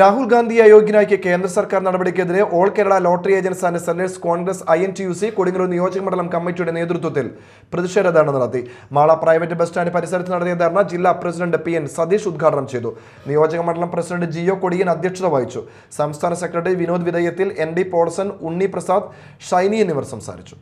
രാഹുൽ ഗാന്ധി അയോഗ്യനാക്കിയ കേന്ദ്ര സർക്കാർ നടപടിക്കെതിരെ all Kerala lottery agents and sellers Congress I N T U C Kodungallur നിയോജക മണ്ഡലം കമ്മിറ്റിയുടെ നേതൃത്വത്തിൽ പ്രതിഷേധ ധർണ നടത്തി. മാള പ്രൈവറ്റ് ബസ് സ്റ്റാൻഡ് പരിസരത്ത് നടത്തിയ ധർണ ജില്ലാ പ്രസിഡന്റ് പി എൻ സതീഷ് ഉദ്ഘാടനം ചെയ്തു. നിയോജക മണ്ഡലം പ്രസിഡന്റ് ജിയോ കൊടിയൻ അധ്യക്ഷത വഹിച്ചു. സംസ്ഥാന സെക്രട്ടറി വിനോദ് വിധേയത്തിൽ എൻ ഡി പോൾസൺ ഉണ്ണി പ്രസാദ് ഷൈനി എന്നിവർ സംസാരിച്ചു.